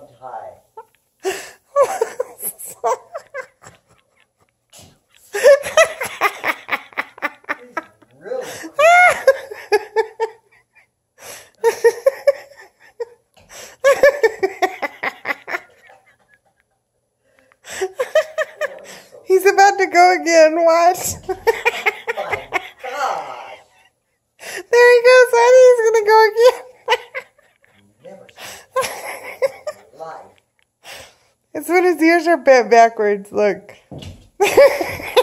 tongue tie. He's about to go again. Watch. It's when his ears are bent backwards. Look.